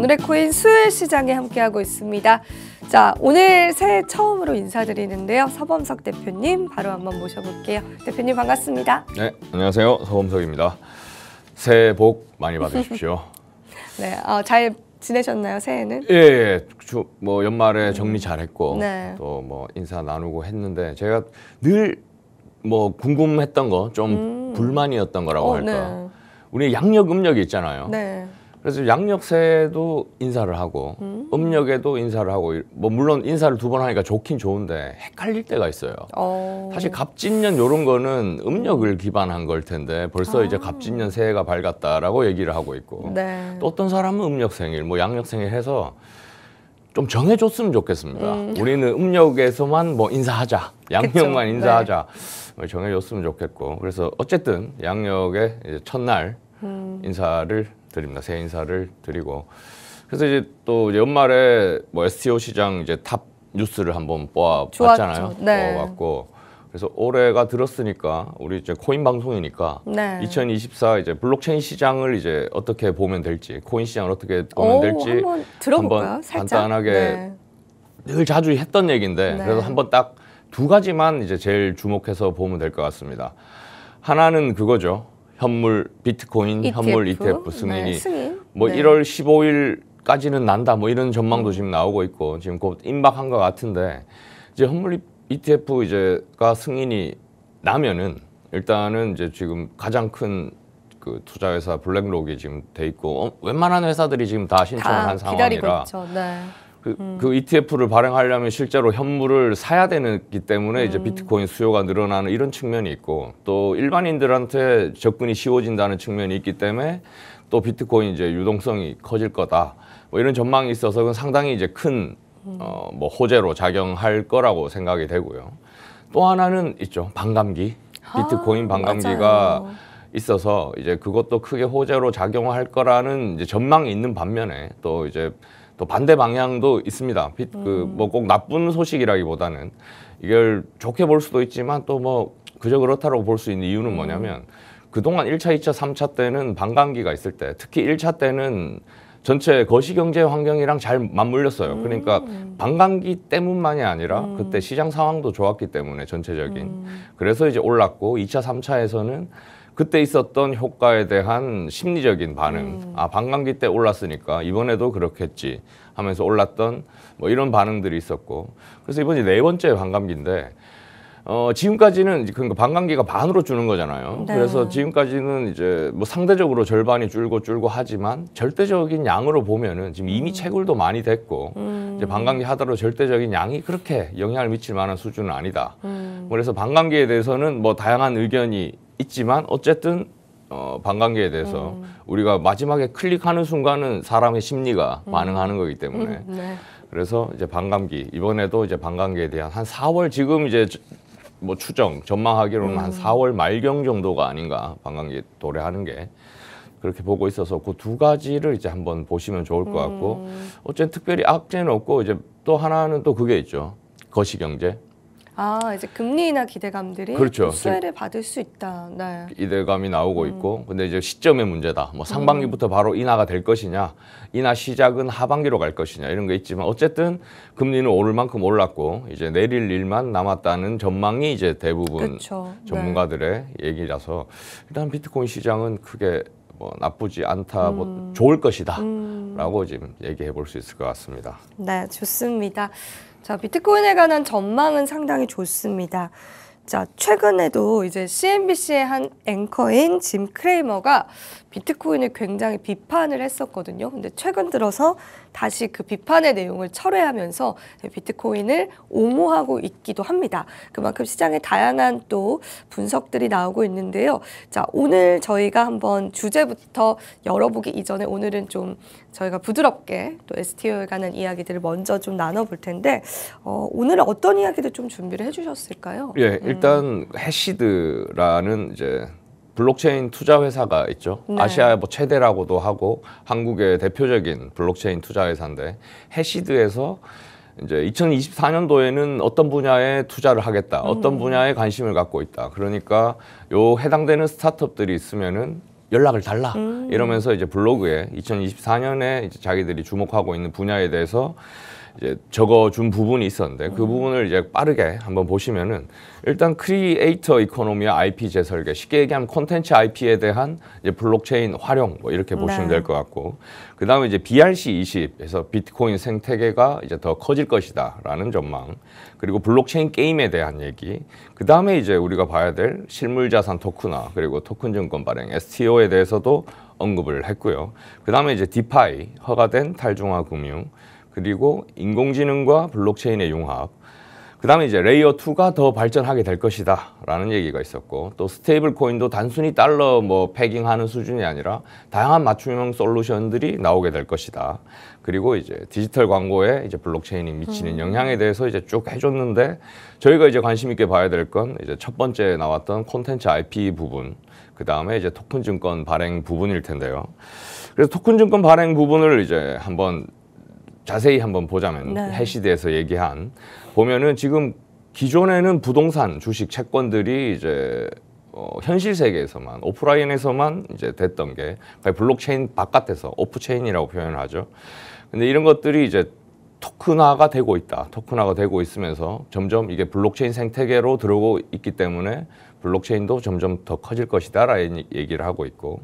오늘의 코인 수요일 시장에 함께하고 있습니다. 자, 오늘 새해 처음으로 인사드리는데요. 서범석 대표님 바로 한번 모셔볼게요. 대표님 반갑습니다. 네, 안녕하세요. 서범석입니다. 새해 복 많이 받으십시오. 네, 어, 잘 지내셨나요 새해는? 예, 예. 주, 뭐 연말에 정리 잘했고 네. 또뭐 인사 나누고 했는데 제가 늘 뭐 궁금했던 거좀 불만이었던 거라고 어, 할까. 우리 양력 음력이 있잖아요. 네. 그래서 양력새도 인사를 하고 음. 력에도 인사를 하고 뭐 물론 인사를 두 번 하니까 좋긴 좋은데 헷갈릴 때가 있어요. 어. 사실 갑진년 요런 거는 음력을 기반한 걸 텐데 벌써 아. 이제 갑진년 새해가 밝았다라고 얘기를 하고 있고 네. 또 어떤 사람은 음력 생일, 뭐 양력 생일 해서 좀 정해줬으면 좋겠습니다. 우리는 음력에서만 뭐 인사하자, 양력만 그쵸. 인사하자 뭐 정해줬으면 좋겠고 그래서 어쨌든 양력의 첫날 음. 인사를 드립니다. 새해 인사를 드리고 그래서 이제 또 연말에 뭐 STO 시장 이제 탑 뉴스를 한번 뽑아 좋았죠. 봤잖아요. 네. 뽑아봤고 그래서 올해가 들었으니까 우리 이제 코인 방송이니까 네. 2024 이제 블록체인 시장을 이제 어떻게 보면 될지 코인 시장을 어떻게 보면 오, 될지 한번 들어볼까요? 한번 살짝. 간단하게 네. 늘 자주 했던 얘기인데 네. 그래서 한번 딱 두 가지만 이제 제일 주목해서 보면 될 것 같습니다. 하나는 그거죠. 현물 비트코인 현물 ETF 승인이 네, 승인. 뭐 네. 1월 15일까지는 난다 뭐 이런 전망도 지금 나오고 있고 지금 곧 임박한 것 같은데 이제 현물 ETF 이제가 승인이 나면은 일단은 이제 지금 가장 큰 그 투자 회사 블랙록이 지금 돼 있고 어, 웬만한 회사들이 지금 다 신청을 다 한 상황이라. 네. 그, 그 ETF를 발행하려면 실제로 현물을 사야 되기 때문에 이제 비트코인 수요가 늘어나는 이런 측면이 있고 또 일반인들한테 접근이 쉬워진다는 측면이 있기 때문에 또 비트코인 이제 유동성이 커질 거다. 뭐 이런 전망이 있어서 그건 상당히 이제 큰 어, 뭐 호재로 작용할 거라고 생각이 되고요. 또 하나는 있죠. 반감기. 비트코인 아, 반감기가 맞아요. 있어서 이제 그것도 크게 호재로 작용할 거라는 이제 전망이 있는 반면에 또 이제 또 반대 방향도 있습니다. 그 뭐 꼭 나쁜 소식이라기보다는 이걸 좋게 볼 수도 있지만 또 뭐 그저 그렇다고 볼 수 있는 이유는 뭐냐면 그동안 1차, 2차, 3차 때는 반감기가 있을 때 특히 1차 때는 전체 거시 경제 환경이랑 잘 맞물렸어요. 그러니까 반감기 때문만이 아니라 그때 시장 상황도 좋았기 때문에 전체적인. 그래서 이제 올랐고 2차, 3차에서는 그때 있었던 효과에 대한 심리적인 반응. 아, 반감기 때 올랐으니까 이번에도 그렇겠지 하면서 올랐던 뭐 이런 반응들이 있었고. 그래서 이번이 네 번째 반감기인데 어, 지금까지는 그러니까 반감기가 반으로 주는 거잖아요. 네. 그래서 지금까지는 이제 뭐 상대적으로 절반이 줄고 줄고 하지만 절대적인 양으로 보면은 지금 이미 채굴도 많이 됐고 이제 반감기 하더라도 절대적인 양이 그렇게 영향을 미칠 만한 수준은 아니다. 음. 그래서 반감기에 대해서는 뭐 다양한 의견이 있지만 어쨌든 어, 반감기에 대해서 음. 우리가 마지막에 클릭하는 순간은 사람의 심리가 반응하는 거기 때문에. 네. 그래서 이제 반감기 이번에도 이제 반감기에 대한 한 4월 지금 이제 저- 뭐 추정 전망하기로는 한 4월 말경 정도가 아닌가 반감기 도래하는 게 그렇게 보고 있어서 그 두 가지를 이제 한번 보시면 좋을 것 같고 어쨌든 특별히 악재는 없고 이제 또 하나는 또 그게 있죠. 거시 경제 아 이제 금리나 기대감들이 그렇죠. 또 수혜를 받을 수 있다. 네. 기대감이 나오고 있고 근데 이제 시점의 문제다. 뭐 상반기부터 바로 인하가 될 것이냐, 인하 시작은 하반기로 갈 것이냐 이런 게 있지만 어쨌든 금리는 오를 만큼 올랐고 이제 내릴 일만 남았다는 전망이 이제 대부분 그렇죠. 전문가들의 얘기라서 일단 비트코인 시장은 크게 뭐 나쁘지 않다, 뭐 좋을 것이다 라고 지금 얘기해 볼 수 있을 것 같습니다. 네, 좋습니다. 자, 비트코인에 관한 전망은 상당히 좋습니다. 자, 최근에도 이제 CNBC의 한 앵커인 짐 크레이머가 비트코인을 굉장히 비판을 했었거든요. 근데 최근 들어서 다시 그 비판의 내용을 철회하면서 비트코인을 옹호하고 있기도 합니다. 그만큼 시장에 다양한 또 분석들이 나오고 있는데요. 자, 오늘 저희가 한번 주제부터 열어보기 이전에 오늘은 좀 저희가 부드럽게 또 STO에 관한 이야기들을 먼저 좀 나눠볼 텐데 어, 오늘은 어떤 이야기들 좀 준비를 해주셨을까요? 예, 일단 해시드라는 이제 블록체인 투자 회사가 있죠. 네. 아시아의 뭐 최대라고도 하고 한국의 대표적인 블록체인 투자 회사인데 해시드에서 이제 2024년도에는 어떤 분야에 투자를 하겠다, 어떤 분야에 관심을 갖고 있다. 그러니까 요 해당되는 스타트업들이 있으면은 연락을 달라 이러면서 이제 블로그에 2024년에 이제 자기들이 주목하고 있는 분야에 대해서 이제 적어준 부분이 있었는데 그 부분을 이제 빠르게 한번 보시면은 일단 creator economy와 IP 재설계 쉽게 얘기하면 콘텐츠 IP에 대한 이제 블록체인 활용 뭐 이렇게 보시면 네. 될것 같고 그 다음에 이제 BRC20에서 비트코인 생태계가 이제 더 커질 것이다라는 전망 그리고 블록체인 게임에 대한 얘기 그 다음에 이제 우리가 봐야 될 실물 자산 토큰화 그리고 토큰 증권 발행 STO에 대해서도 언급을 했고요. 그 다음에 이제 DeFi 허가된 탈중앙화 금융 그리고 인공지능과 블록체인의 융합 그 다음에 이제 layer 2가 더 발전하게 될 것이다 라는 얘기가 있었고 또 stable coin도 단순히 달러 뭐 pegging하는 수준이 아니라 다양한 맞춤형 솔루션들이 나오게 될 것이다. 그리고 이제 디지털 광고에 이제 블록체인이 미치는 영향에 대해서 이제 쭉 해줬는데 저희가 이제 관심 있게 봐야 될 건 이제 첫 번째 나왔던 콘텐츠 IP 부분 그 다음에 이제 토큰 증권 발행 부분일 텐데요. 그래서 토큰 증권 발행 부분을 이제 한번 자세히 한번 보자면 네. 해시드에서 얘기한 보면은 지금 기존에는 부동산 주식 채권들이 이제 어, 현실 세계에서만 오프라인에서만 이제 됐던 게 블록체인 바깥에서 off-chain이라고 표현을 하죠. 근데 이런 것들이 이제 토큰화가 되고 있다. 토큰화가 되고 있으면서 점점 이게 블록체인 생태계로 들어오고 있기 때문에 블록체인도 점점 더 커질 것이다라는 얘기를 하고 있고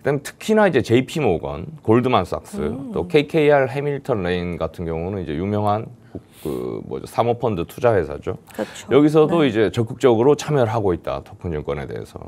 그다음 특히나 이제 JP 모건, 골드만삭스, 또 KKR 해밀턴 레인 같은 경우는 이제 유명한 국- 그 뭐죠 사모펀드 투자 회사죠. 그렇죠. 여기서도 이제 적극적으로 참여를 하고 있다 토큰 증권에 대해서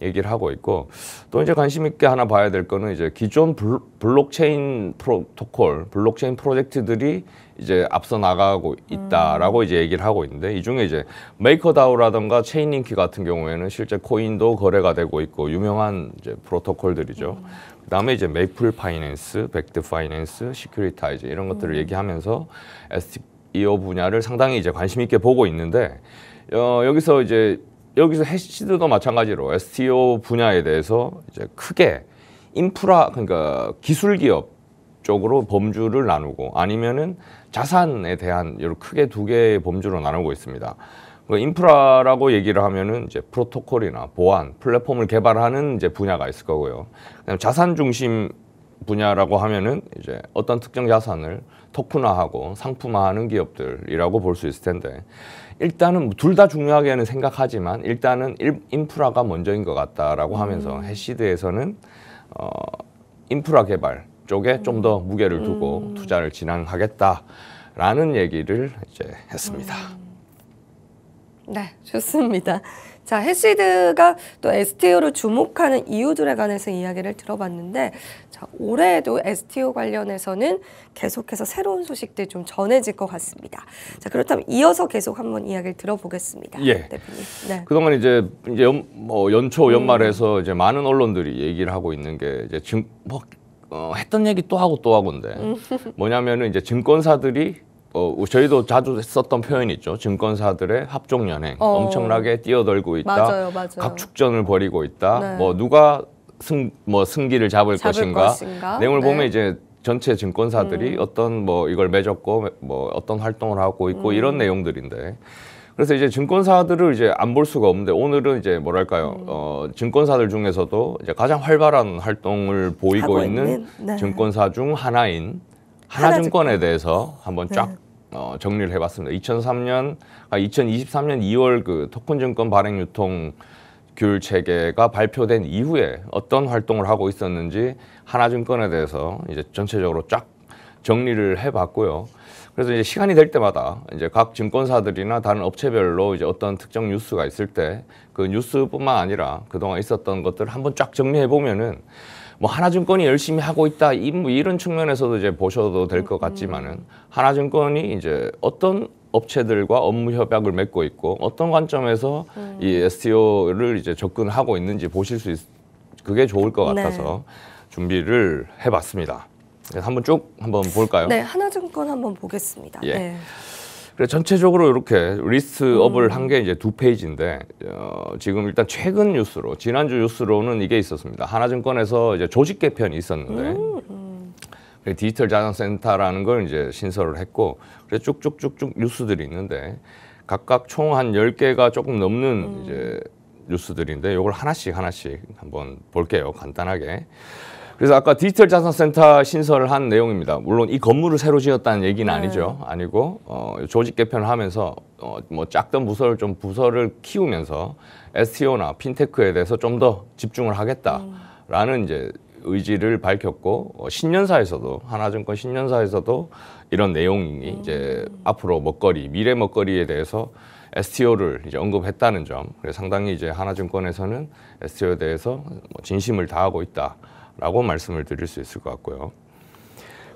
얘기를 하고 있고 또 이제 관심 있게 하나 봐야 될 거는 이제 기존 블, 블록체인 프로토콜 블록체인 프로젝트들이 이제 앞서 나가고 있다라고 이제 얘기를 하고 있는데 이 중에 이제 메이커다오라든가 체인링크 같은 경우에는 실제 코인도 거래가 되고 있고 유명한 이제 프로토콜들이죠. 그다음에 이제 메이플 파이낸스, 백드 파이낸스, 시큐리타이즈 이런 것들을 얘기하면서 STO 분야를 상당히 이제 관심 있게 보고 있는데 어, 여기서 이제 여기서 해시드도 마찬가지로 STO 분야에 대해서 이제 크게 인프라 그러니까 기술 기업 쪽으로 범주를 나누고 아니면은 자산에 대한 여러 크게 두 개의 범주로 나누고 있습니다. 그 인프라라고 얘기를 하면은 이제 프로토콜이나 보안, 플랫폼을 개발하는 이제 분야가 있을 거고요. 그다음에 자산 중심 분야라고 하면은 이제 어떤 특정 자산을 토큰화하고 상품화하는 기업들이라고 볼 수 있을 텐데 일단은 둘 다 중요하게는 생각하지만 일단은 일- 인프라가 먼저인 것 같다라고 하면서 해시드에서는 어, 인프라 개발 쪽에 좀 더 무게를 두고 투자를 진행하겠다라는 얘기를 이제 했습니다. 네, 좋습니다. 자, 해시드가 또 STO를 주목하는 이유들에 관해서 이야기를 들어봤는데, 자, 올해에도 STO 관련해서는 계속해서 새로운 소식들 좀 전해질 것 같습니다. 자, 그렇다면 이어서 계속 한번 이야기를 들어보겠습니다. 예. 대표님. 네. 그동안 이제 이제 연, 뭐 연초 연말에서 이제 많은 언론들이 얘기를 하고 있는 게 이제 증, 뭐 어, 했던 얘기 또 하고 또 하고인데 뭐냐면은 이제 증권사들이 어, 저희도 자주 썼던 표현이 있죠. 증권사들의 합종 연행 어. 엄청나게 뛰어들고 있다. 맞아요, 맞아요. 각축전을 벌이고 있다. 네. 뭐 누가 승 뭐 승기를 잡을, 잡을 것인가. 것인가? 내용을 네. 음. 보면 이제 전체 증권사들이 어떤 뭐 이걸 맺었고 뭐 어떤 활동을 하고 음. 있고 이런 내용들인데 그래서 이제 증권사들을 이제 안 볼 수가 없는데 오늘은 이제 뭐랄까요 음. 어, 증권사들 중에서도 이제 가장 활발한 활동을 보이고 있는, 네. 증권사 중 하나인 하나증권에 대해서 한번 쫙 네. 어, 정리를 해봤습니다. 2003년, 아 2023년 2월 그 토큰 증권 발행 유통 규율 체계가 발표된 이후에 어떤 활동을 하고 있었는지 하나증권에 대해서 이제 전체적으로 쫙 정리를 해봤고요. 그래서 이제 시간이 될 때마다 이제 각 증권사들이나 다른 업체별로 이제 어떤 특정 뉴스가 있을 때 그 뉴스뿐만 아니라 그동안 있었던 것들을 한번 쫙 정리해 보면은 뭐 하나증권이 열심히 하고 있다 이, 뭐 이런 측면에서도 이제 보셔도 될 것 같지만은 하나증권이 이제 어떤 업체들과 업무 협약을 맺고 있고 어떤 관점에서 이 STO를 이제 접근하고 있는지 보실 수 있, 그게 좋을 것 네. 같아서 준비를 해봤습니다. 그래서 한번 쭉 한번 볼까요? 네, 하나증권 한번 보겠습니다. 예. 네. 그래 전체적으로 이렇게 리스트업을 한게 이제 두 페이지인데 어, 지금 일단 최근 뉴스로 지난주 뉴스로는 이게 있었습니다. 하나증권에서 이제 조직 개편이 있었는데 그래, 디지털 자산센터라는 걸 이제 신설을 했고 그래서 쭉쭉쭉쭉 뉴스들이 있는데 각각 총 한 열개가 조금 넘는 이제 뉴스들인데 이걸 하나씩 하나씩 한번 볼게요. 간단하게. 그래서 아까 디지털 자산센터 신설한 내용입니다. 물론 이 건물을 새로 지었다는 얘기는 네. 아니죠. 아니고 어, 조직 개편을 하면서 어, 뭐 작던 부서를 좀 부서를 키우면서 STO나 핀테크에 대해서 좀 더 집중을 하겠다라는 이제 의지를 밝혔고 어, 신년사에서도 하나증권 신년사에서도 이런 내용이 이제 앞으로 먹거리 미래 먹거리에 대해서 STO를 이제 언급했다는 점, 그래서 상당히 이제 하나증권에서는 STO에 대해서 뭐 진심을 다하고 있다 라고 말씀을 드릴 수 있을 것 같고요.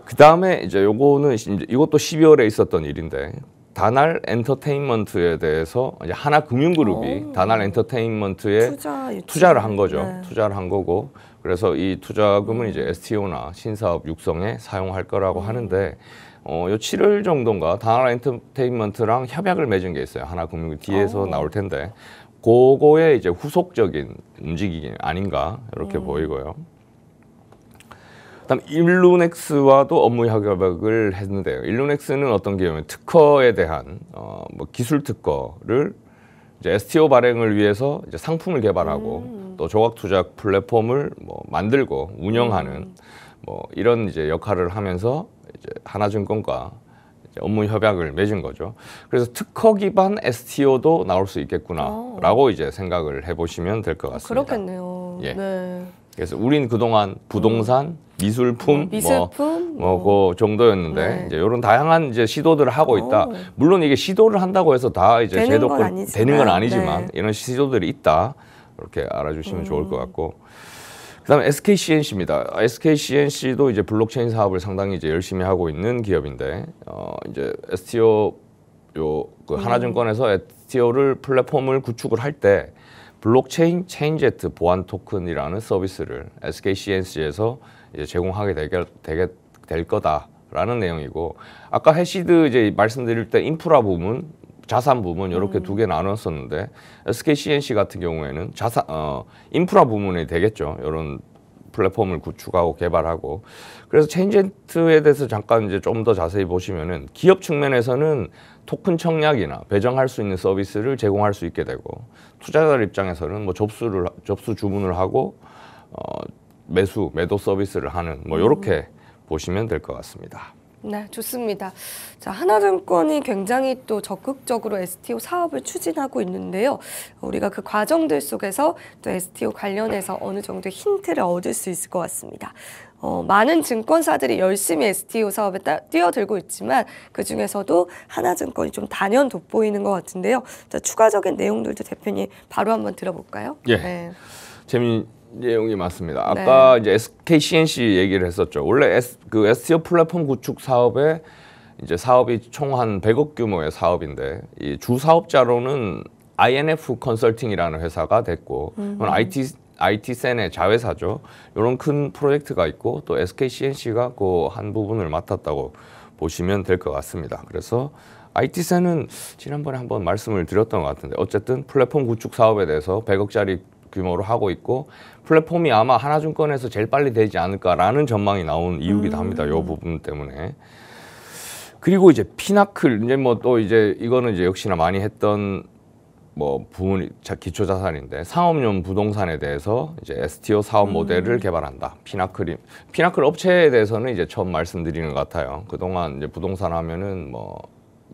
그 다음에 이제 요거는 이것도 12월에 있었던 일인데 다날 엔터테인먼트에 대해서 이제 하나 금융그룹이 오. 다날 엔터테인먼트에 투자. 투자를 한 거죠. 네. 투자를 한 거고 그래서 이 투자금은 이제 STO나 신사업 육성에 사용할 거라고 음. 하는데 어, 요 7월 정도인가 다나 엔터테인먼트랑 협약을 맺은 게 있어요. 하나금융 뒤에서 오. 나올 텐데 그거의 이제 후속적인 움직임이 아닌가 이렇게 음. 보이고요. 그다음 일루넥스와도 업무 협약을 했는데요. 일루넥스는 어떤 기업이냐면 특허에 대한 어, 뭐 기술 특허를 이제 STO 발행을 위해서 이제 상품을 개발하고 음. 또 조각 투자 플랫폼을 뭐 만들고 운영하는 음. 뭐 이런 이제 역할을 하면서 이제 하나증권과 이제 업무 협약을 맺은 거죠. 그래서 특허 기반 STO도 나올 수 있겠구나라고 이제 생각을 해보시면 될 것 같습니다. 어. 그렇겠네요. 예. 네. 그래서 우린 그동안 부동산, 미술품, 뭐 미술품, 뭐, 그 정도였는데 네. 이제 이런 다양한 이제 시도들을 하고 있다. 오. 물론 이게 시도를 한다고 해서 다 이제 되는 제도권 건 되는 건 아니지만 네. 이런 시도들이 있다. 이렇게 알아주시면 좋을 음. 것 같고. 그다음에 SKCNC입니다. SKCNC도 이제 블록체인 사업을 상당히 이제 열심히 하고 있는 기업인데 어 이제 STO 요그 음. 하나증권에서 STO를 플랫폼을 구축을 할 때 블록체인 체인제트 보안 토큰이라는 서비스를 SKCNC에서 이제 제공하게 되게, 되게 될 거다라는 내용이고 아까 해시드 이제 말씀드릴 때 인프라 부분 자산 부분 이렇게 두개 나눴었는데 SKCNC 같은 경우에는 자산 어 인프라 부문이 되겠죠. 이런 플랫폼을 구축하고 개발하고 그래서 체인제트에 대해서 잠깐 이제 좀 더 자세히 보시면은 기업 측면에서는 토큰 청약이나 배정할 수 있는 서비스를 제공할 수 있게 되고 투자자 입장에서는 뭐 접수를 접수 주문을 하고 어 매수 매도 서비스를 하는 뭐 이렇게 보시면 될 것 같습니다. 네, 좋습니다. 자, 하나증권이 굉장히 또 적극적으로 STO 사업을 추진하고 있는데요. 우리가 그 과정들 속에서 또 STO 관련해서 어느 정도 힌트를 얻을 수 있을 것 같습니다. 어, 많은 증권사들이 열심히 STO 사업에 따, 뛰어들고 있지만 그 중에서도 하나증권이 좀 단연 돋보이는 것 같은데요. 자, 추가적인 내용들도 대표님 바로 한번 들어볼까요? 예. 네. 재미있는 내용이 많습니다. 아까 이제 SKCNC 얘기를 했었죠. 원래 S, 그 STO 플랫폼 구축 사업에 이제 사업이 총 한 100억 규모의 사업인데 이 주 사업자로는 INF 컨설팅이라는 회사가 됐고 그건 IT IT 센의 자회사죠. 이런 큰 프로젝트가 있고 또 SKCNC가 그 한 부분을 맡았다고 보시면 될 것 같습니다. 그래서 IT 센은 지난번에 한번 말씀을 드렸던 것 같은데 어쨌든 플랫폼 구축 사업에 대해서 100억짜리 규모로 하고 있고 플랫폼이 아마 하나증권에서 제일 빨리 되지 않을까라는 전망이 나온 이유기도 합니다. 이 부분 때문에. 그리고 이제 피나클 이제 뭐 또 이제 이거는 이제 역시나 많이 했던 뭐 부분이 자- 기초 자산인데 상업용 부동산에 대해서 이제 STO 사업 모델을 개발한다. 피나클이 피나클 업체에 대해서는 이제 처음 말씀드리는 것 같아요. 그동안 이제 부동산 하면은 뭐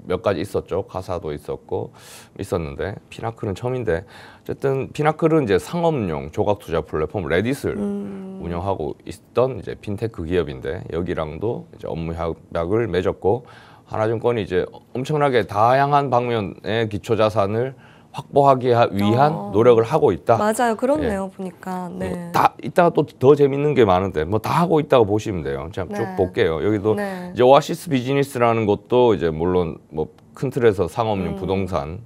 몇 가지 있었죠. 카사도 있었고 있었는데 피나클은 처음인데 어쨌든 피나클은 이제 상업용 조각 투자 플랫폼 레딧을 음. 운영하고 있던 이제 핀테크 기업인데 여기랑도 이제 업무 협약을 맺었고 하나증권이 이제 엄청나게 다양한 방면의 기초 자산을 확보하기 하- 위한 어. 노력을 하고 있다. 맞아요. 그렇네요. 보니까. 네. 뭐 다 이따가 또 더 재밌는 게 많은데 뭐 다 하고 있다고 보시면 돼요. 제가 쭉 네. 볼게요. 여기도 네. 이제 오아시스 비즈니스라는 것도 이제 물론 뭐 큰 틀에서 상업용 음. 부동산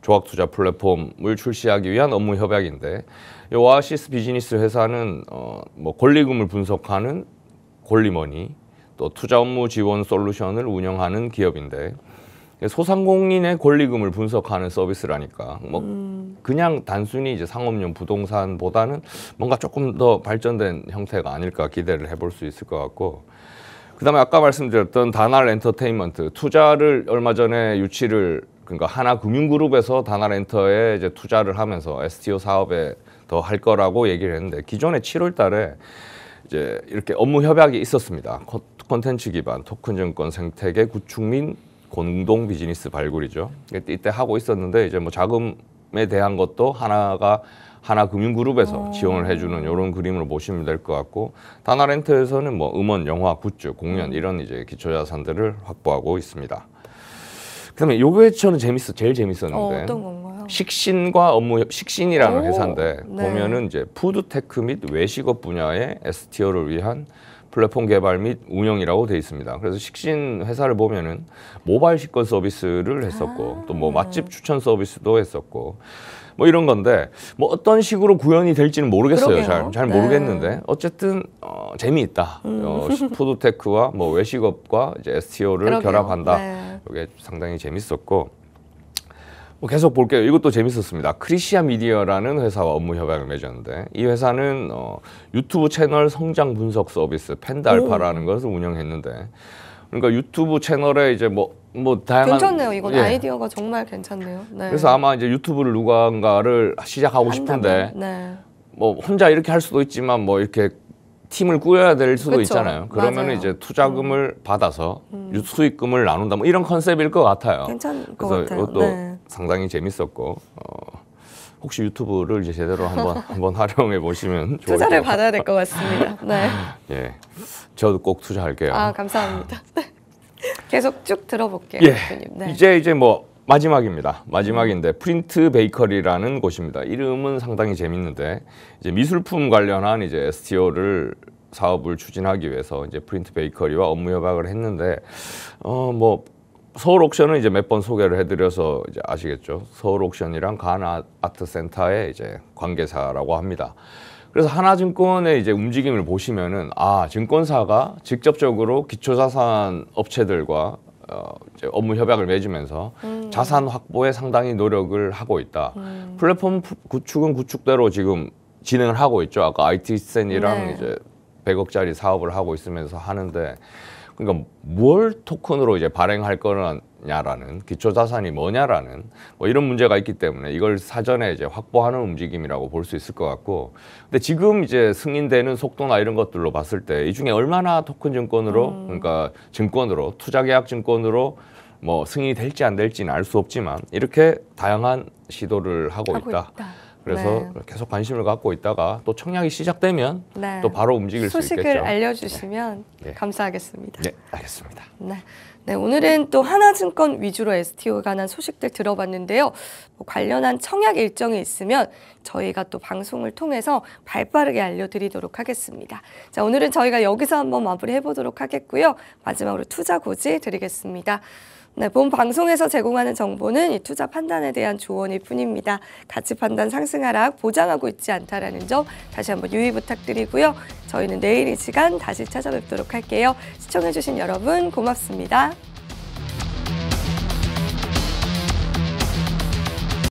조각 투자 플랫폼을 출시하기 위한 업무 협약인데 이 오아시스 비즈니스 회사는 어 뭐 권리금을 분석하는 권리머니 또 투자 업무 지원 솔루션을 운영하는 기업인데 소상공인의 권리금을 분석하는 서비스라니까 뭐 음. 그냥 단순히 이제 상업용 부동산보다는 뭔가 조금 더 발전된 형태가 아닐까 기대를 해볼 수 있을 것 같고 그다음에 아까 말씀드렸던 다날 엔터테인먼트 투자를 얼마 전에 유치를 그러니까 하나금융그룹에서 다나렌터에 이제 투자를 하면서 STO 사업에 더 할 거라고 얘기를 했는데 기존에 7월달에 이제 이렇게 업무 협약이 있었습니다. 콘- 콘텐츠 기반 토큰 증권 생태계 구축 및 공동 비즈니스 발굴이죠. 이때 하고 있었는데 이제 뭐 자금에 대한 것도 하나가 하나 금융그룹에서 지원을 해주는 이런 그림으로 보시면 될 것 같고 다날엔터에서는 뭐 음원, 영화, 굿즈, 공연 이런 이제 기초자산들을 확보하고 있습니다. 그다음에 요게 저는 재밌어 제일 어, 재밌었는데 어 떤 건가요? 식신과 업무 협- 식신이라는 오, 회사인데 네. 보면은 이제 food tech 및 외식업 분야의 STO를 위한 플랫폼 개발 및 운영이라고 돼 있습니다. 그래서 식신 회사를 보면은 모바일 식권 서비스를 했었고 아. 또뭐 맛집 추천 서비스도 했었고 뭐 이런 건데 뭐 어떤 식으로 구현이 될지는 모르겠어요. 그러게요. 잘잘 네. 음. 모르겠는데 어쨌든 어, 재미있다. 어, 푸드테크와 뭐 외식업과 이제 STO를 그러게요. 결합한다. 네. 이게 상당히 재밌었고 뭐 계속 볼게요. 이것도 재밌었습니다. 크리시아 미디어라는 회사와 업무 협약을 맺었는데 이 회사는 어, 유튜브 채널 성장 분석 서비스 팬다알파라는 것을 운영했는데 그러니까 유튜브 채널에 이제 뭐뭐 다양한 괜찮네요. 이건 예. 아이디어가 정말 괜찮네요. 네. 그래서 아마 이제 유튜브를 누군가를 시작하고 싶은데 네. 뭐 혼자 이렇게 할 수도 있지만 뭐 이렇게 팀을 꾸려야 될 수도 그쵸. 있잖아요. 그러면 맞아요. 음. 이제 투자금을 받아서 유- 수익금을 나눈다. 뭐 이런 컨셉일 것 같아요. 괜찮을 것 같아요. 이것도 네. 상당히 재밌었고 어, 혹시 유튜브를 이제 제대로 한번 한번 활용해 보시면 좋을 투자를. 받아야 될 것 같습니다. 네. 예, 저도 꼭 투자할게요. 아 감사합니다. 네. 계속 쭉 들어볼게요. 예. 네. 이제 이제 뭐 마지막입니다. 마지막인데 프린트 베이커리라는 곳입니다. 이름은 상당히 재밌는데 이제 미술품 관련한 이제 STO를 사업을 추진하기 위해서 이제 프린트 베이커리와 업무 협약을 했는데 어뭐 서울 옥션은 이제 몇 번 소개를 해드려서 이제 아시겠죠. 서울 옥션이랑 간 아- 아트 센터의 이제 관계사라고 합니다. 그래서 하나증권의 이제 움직임을 보시면은 아 증권사가 직접적으로 기초자산 업체들과 어, 이제 업무 협약을 맺으면서 자산 확보에 상당히 노력을 하고 있다. 플랫폼 푸- 구축은 구축대로 지금 진행을 하고 있죠. 아까 IT 센이랑 네. 이제 100억짜리 사업을 하고 있으면서 하는데 그러니까 뭘 토큰으로 이제 발행할 거냐라는 기초 자산이 뭐냐라는 뭐 이런 문제가 있기 때문에 이걸 사전에 이제 확보하는 움직임이라고 볼 수 있을 것 같고 근데 지금 이제 승인되는 속도나 이런 것들로 봤을 때 이 중에 얼마나 토큰 증권으로 그러니까 증권으로 투자 계약 증권으로 뭐 승인이 될지 안 될지는 알 수 없지만 이렇게 다양한 시도를 하고, 하고 있다. 있다. 그래서 네. 계속 관심을 갖고 있다가 또 청약이 시작되면 네. 또 바로 움직일 수 소식을 있겠죠. 알려주시면 네. 감사하겠습니다. 네, 알겠습니다. 네. 네, 오늘은 또 하나증권 위주로 STO에 관한 소식들 들어봤는데요. 뭐 관련한 청약 일정이 있으면 저희가 또 방송을 통해서 발빠르게 알려드리도록 하겠습니다. 자, 오늘은 저희가 여기서 한번 마무리해 보도록 하겠고요. 마지막으로 투자 고지 드리겠습니다. 네, 본 방송에서 제공하는 정보는 이 투자 판단에 대한 조언일 뿐입니다. 가치 판단 상승 하락 보장하고 있지 않다라는 점 다시 한번 유의 부탁드리고요. 저희는 내일 이 시간 다시 찾아뵙도록 할게요. 시청해주신 여러분 고맙습니다.